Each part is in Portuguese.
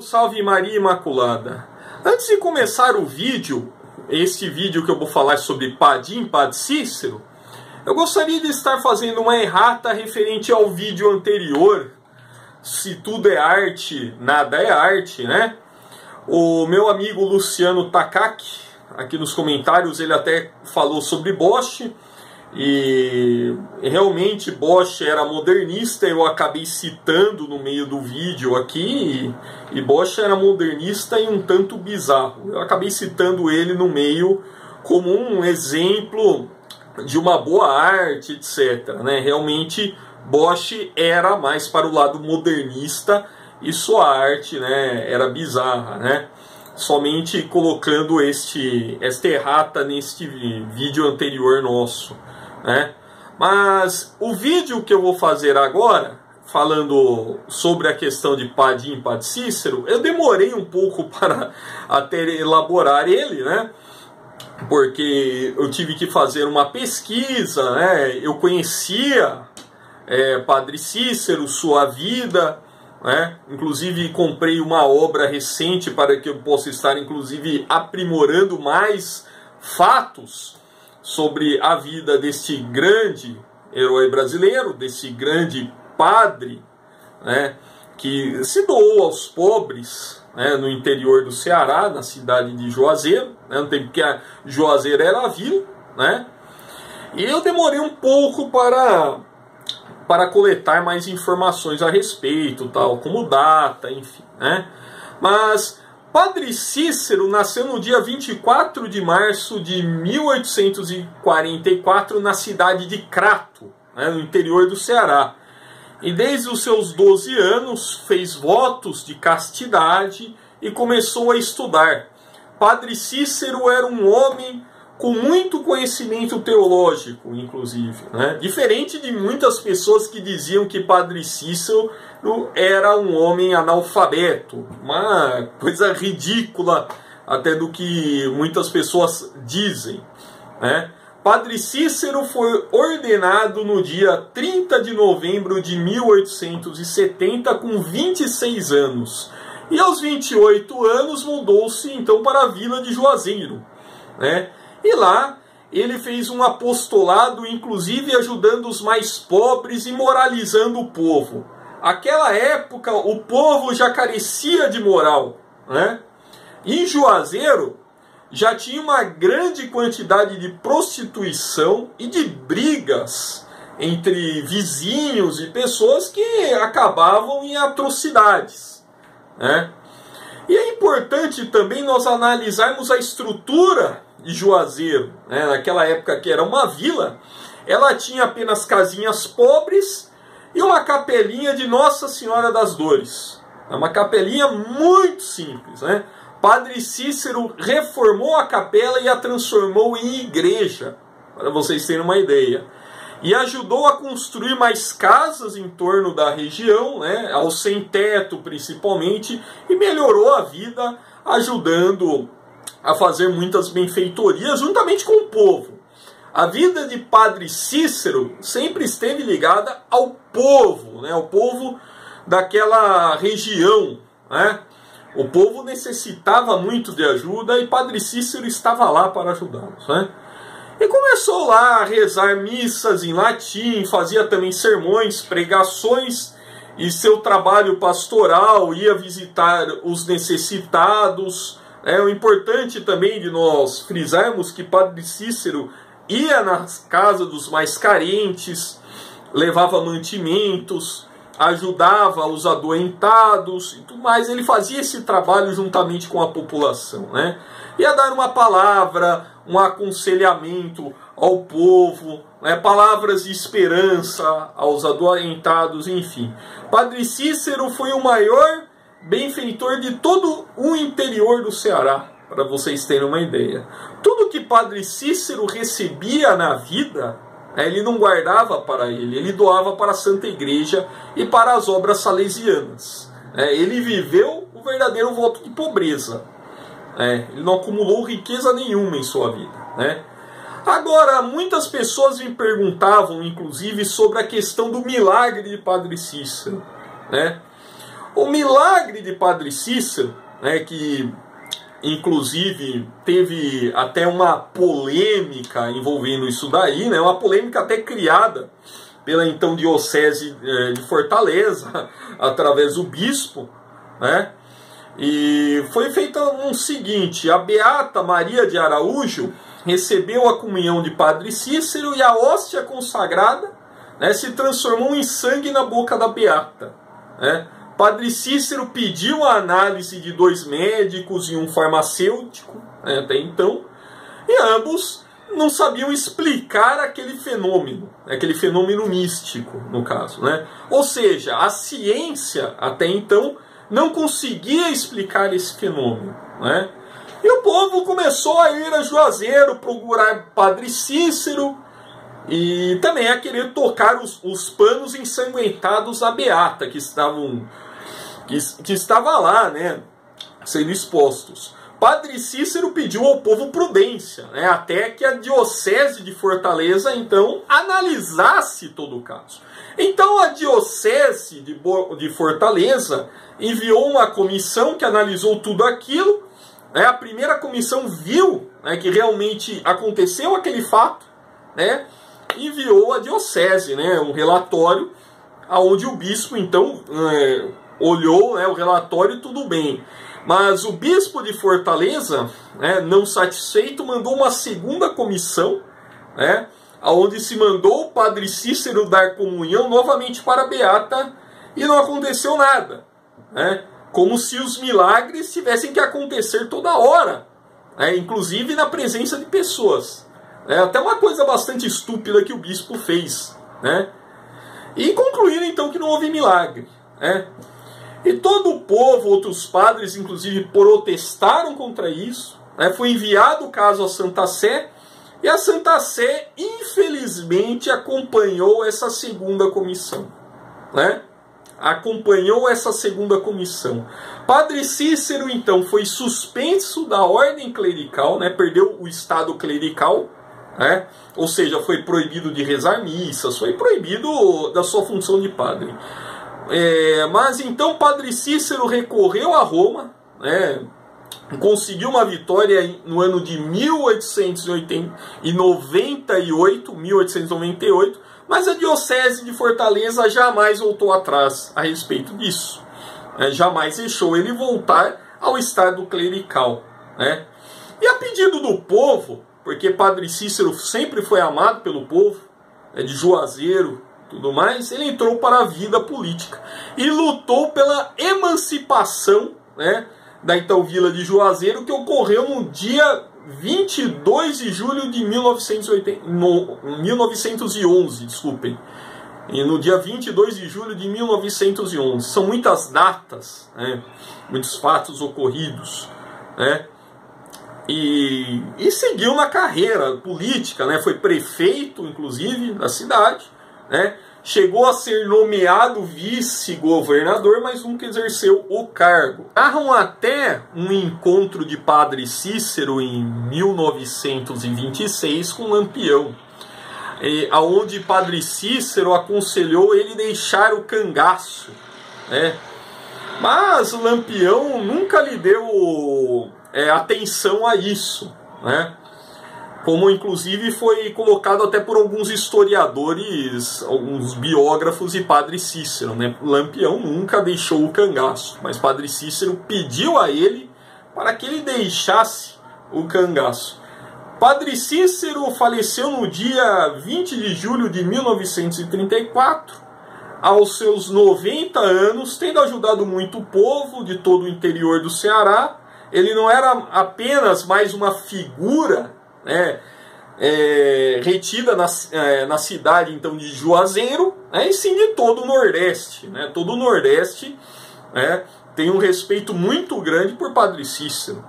Salve Maria Imaculada! Antes de começar o vídeo, este vídeo que eu vou falar sobre Padim, Padre Cícero, eu gostaria de estar fazendo uma errata referente ao vídeo anterior. Se tudo é arte, nada é arte, né? O meu amigo Luciano Takaki, aqui nos comentários, ele até falou sobre Bosch e realmente Bosch era modernista, eu acabei citando no meio do vídeo aqui, e, Bosch era modernista e um tanto bizarro. Eu acabei citando ele no meio como um exemplo de uma boa arte, etc. Né? Realmente Bosch era mais para o lado modernista e sua arte né, era bizarra. Né? Somente colocando este, esta errata neste vídeo anterior nosso. Né? Mas o vídeo que eu vou fazer agora, falando sobre a questão de Padim e Padre Cícero, eu demorei um pouco para até elaborar ele, né? Porque eu tive que fazer uma pesquisa, né? Eu conhecia é, Padre Cícero, sua vida, né? Inclusive comprei uma obra recente para que eu possa estar, inclusive, aprimorando mais fatos sobre a vida deste grande herói brasileiro, desse grande padre, né, que se doou aos pobres né, no interior do Ceará, na cidade de Juazeiro, né, no tempo que a Juazeiro era a vila, né, e eu demorei um pouco para para coletar mais informações a respeito, tal como data, enfim, né? Mas Padre Cícero nasceu no dia 24 de março de 1844 na cidade de Crato, né, no interior do Ceará. E desde os seus 12 anos fez votos de castidade e começou a estudar. Padre Cícero era um homem com muito conhecimento teológico, inclusive. Né? Diferente de muitas pessoas que diziam que Padre Cícero era um homem analfabeto. Uma coisa ridícula até do que muitas pessoas dizem. Né? Padre Cícero foi ordenado no dia 30 de novembro de 1870 com 26 anos. E aos 28 anos mudou-se então para a vila de Juazeiro. Né? E lá ele fez um apostolado, inclusive ajudando os mais pobres e moralizando o povo. Aquela época o povo já carecia de moral, né? Em Juazeiro já tinha uma grande quantidade de prostituição e de brigas entre vizinhos e pessoas que acabavam em atrocidades, né? E é importante também nós analisarmos a estrutura de Juazeiro, né, naquela época que era uma vila, ela tinha apenas casinhas pobres e uma capelinha de Nossa Senhora das Dores. É uma capelinha muito simples, né? Padre Cícero reformou a capela e a transformou em igreja, para vocês terem uma ideia. E ajudou a construir mais casas em torno da região, né, ao sem-teto principalmente, e melhorou a vida, ajudando a fazer muitas benfeitorias juntamente com o povo. A vida de Padre Cícero sempre esteve ligada ao povo, né? ao povo daquela região. Né? O povo necessitava muito de ajuda e Padre Cícero estava lá para ajudá-los. Né? E começou lá a rezar missas em latim, fazia também sermões, pregações e seu trabalho pastoral ia visitar os necessitados, é o importante também de nós frisarmos que Padre Cícero ia nas casas dos mais carentes, levava mantimentos, ajudava os adoentados e tudo mais. Ele fazia esse trabalho juntamente com a população, né? Ia dar uma palavra, um aconselhamento ao povo, né? palavras de esperança aos adoentados, enfim. Padre Cícero foi o maior benfeitor de todo o interior do Ceará, para vocês terem uma ideia. Tudo que Padre Cícero recebia na vida, né, ele não guardava para ele, ele doava para a Santa Igreja e para as obras salesianas. É, ele viveu o verdadeiro voto de pobreza. É, ele não acumulou riqueza nenhuma em sua vida. Né? Agora, muitas pessoas me perguntavam, inclusive, sobre a questão do milagre de Padre Cícero. Né? O milagre de Padre Cícero, né, que inclusive teve até uma polêmica envolvendo isso daí, né, uma polêmica até criada pela então diocese eh, de Fortaleza, através do bispo, né, e foi feito um seguinte: a Beata Maria de Araújo recebeu a comunhão de Padre Cícero e a hóstia consagrada né, se transformou em sangue na boca da Beata. Né? Padre Cícero pediu a análise de dois médicos e um farmacêutico, né, até então, e ambos não sabiam explicar aquele fenômeno, aquele fenômeno místico, no caso. Né? Ou seja, a ciência, até então, não conseguia explicar esse fenômeno. Né? E o povo começou a ir a Juazeiro procurar Padre Cícero e também a querer tocar os, os panos ensanguentados da Beata que estavam que, que estava lá, né, sendo expostos. Padre Cícero pediu ao povo prudência, né, até que a diocese de Fortaleza então analisasse todo o caso. Então a diocese de, de Fortaleza enviou uma comissão que analisou tudo aquilo. Né, a primeira comissão viu né, que realmente aconteceu aquele fato, né, enviou a diocese né, um relatório aonde o bispo então é, olhou né, o relatório tudo bem. Mas o bispo de Fortaleza, né, não satisfeito, mandou uma segunda comissão, né, onde se mandou o padre Cícero dar comunhão novamente para a Beata e não aconteceu nada. Né, como se os milagres tivessem que acontecer toda hora, né, inclusive na presença de pessoas. É até uma coisa bastante estúpida que o bispo fez. Né, e concluíram então que não houve milagre. Né. E todo o povo, outros padres, inclusive, protestaram contra isso. Né? Foi enviado o caso à Santa Sé. E a Santa Sé, infelizmente, acompanhou essa segunda comissão. Né? Acompanhou essa segunda comissão. Padre Cícero, então, foi suspenso da ordem clerical, né? perdeu o estado clerical, né? ou seja, foi proibido de rezar missas, foi proibido da sua função de padre. É, mas então Padre Cícero recorreu a Roma, né, conseguiu uma vitória no ano de 1898, 1898, mas a Diocese de Fortaleza jamais voltou atrás a respeito disso. É, jamais deixou ele voltar ao estado clerical. Né? E a pedido do povo, porque Padre Cícero sempre foi amado pelo povo, é de Juazeiro, tudo mais, ele entrou para a vida política e lutou pela emancipação né, da então Vila de Juazeiro, que ocorreu no dia 22 de julho de 1980, no, 1911, desculpem. E no dia 22 de julho de 1911. São muitas datas, né, muitos fatos ocorridos. Né, e, e seguiu na carreira política, né, foi prefeito, inclusive, da cidade né? Chegou a ser nomeado vice-governador, mas nunca exerceu o cargo. Narram até um encontro de Padre Cícero em 1926 com Lampião, aonde Padre Cícero aconselhou ele deixar o cangaço, né? Mas Lampião nunca lhe deu é, atenção a isso, né? Como inclusive foi colocado até por alguns historiadores, alguns biógrafos e Padre Cícero. Né? Lampião nunca deixou o cangaço, mas Padre Cícero pediu a ele para que ele deixasse o cangaço. Padre Cícero faleceu no dia 20 de julho de 1934, aos seus 90 anos, tendo ajudado muito o povo de todo o interior do Ceará. Ele não era apenas mais uma figura né, é, retida na, é, na cidade então de Juazeiro, né, e sim de todo o Nordeste. Né, todo o Nordeste né, tem um respeito muito grande por Padre Cícero.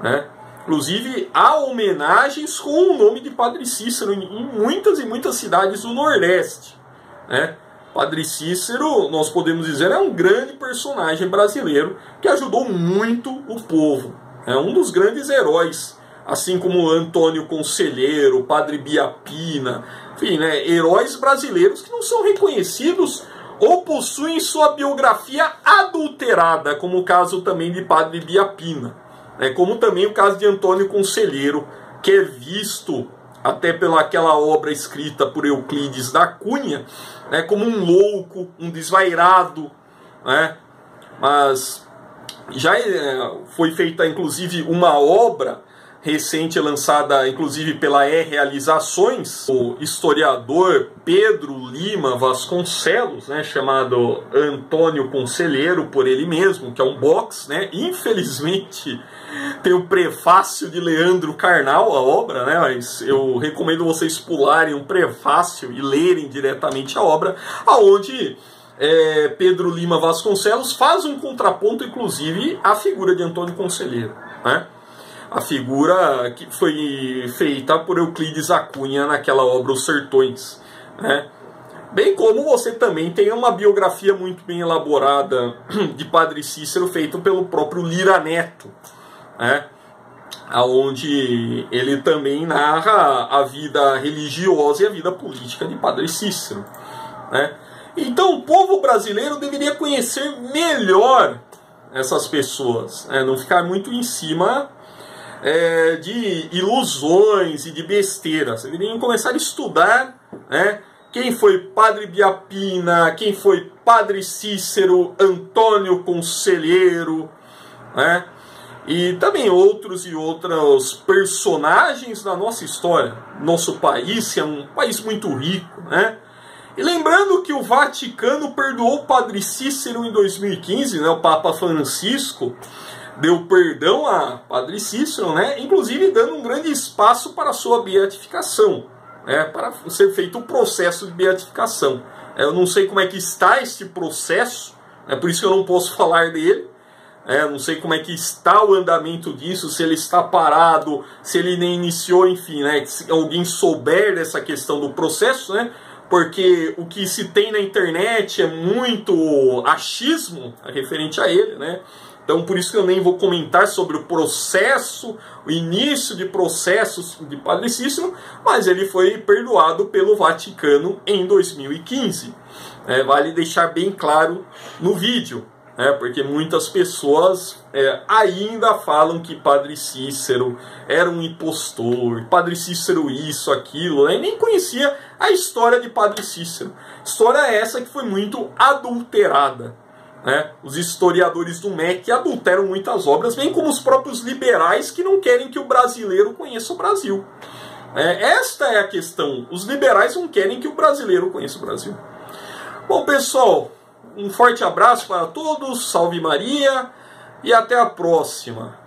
Né. Inclusive, há homenagens com o nome de Padre Cícero em muitas e muitas cidades do Nordeste. Né. Padre Cícero, nós podemos dizer, é um grande personagem brasileiro que ajudou muito o povo. É um dos grandes heróis assim como Antônio Conselheiro, Padre Biapina, enfim, né, heróis brasileiros que não são reconhecidos ou possuem sua biografia adulterada, como o caso também de Padre Biapina, né, como também o caso de Antônio Conselheiro, que é visto até pelaquela obra escrita por Euclides da Cunha, né, como um louco, um desvairado, né, mas já é, foi feita inclusive uma obra recente lançada inclusive pela E Realizações, o historiador Pedro Lima Vasconcelos, né, chamado Antônio Conselheiro por ele mesmo, que é um box, né? Infelizmente tem o prefácio de Leandro Carnal, a obra, né? Mas eu recomendo vocês pularem um prefácio e lerem diretamente a obra, aonde é, Pedro Lima Vasconcelos faz um contraponto, inclusive, à figura de Antônio Conselheiro, né? A figura que foi feita por Euclides Acunha naquela obra Os Sertões. Né? Bem como você também tem uma biografia muito bem elaborada de Padre Cícero, feita pelo próprio Lira Neto, né? onde ele também narra a vida religiosa e a vida política de Padre Cícero. Né? Então o povo brasileiro deveria conhecer melhor essas pessoas, né? não ficar muito em cima é, de ilusões e de besteiras. Deveriam começar a estudar né, quem foi Padre Biapina, quem foi Padre Cícero, Antônio Conselheiro, né, e também outros e outros personagens da nossa história. Nosso país é um país muito rico, né? E lembrando que o Vaticano perdoou o Padre Cícero em 2015, né, o Papa Francisco, deu perdão a Padre Cícero, né? inclusive dando um grande espaço para a sua beatificação, né? para ser feito o processo de beatificação. Eu não sei como é que está este processo, é por isso que eu não posso falar dele. É, não sei como é que está o andamento disso, se ele está parado, se ele nem iniciou, enfim, né? Se alguém souber dessa questão do processo, né? Porque o que se tem na internet é muito achismo referente a ele, né? Então, por isso que eu nem vou comentar sobre o processo, o início de processos de Padre Cícero, mas ele foi perdoado pelo Vaticano em 2015. É, vale deixar bem claro no vídeo, né, porque muitas pessoas é, ainda falam que Padre Cícero era um impostor, Padre Cícero isso, aquilo, né, nem conhecia a história de Padre Cícero. História essa que foi muito adulterada. Né? Os historiadores do MEC adulteram muitas obras, bem como os próprios liberais que não querem que o brasileiro conheça o Brasil. É, esta é a questão. Os liberais não querem que o brasileiro conheça o Brasil. Bom, pessoal, um forte abraço para todos, salve Maria e até a próxima.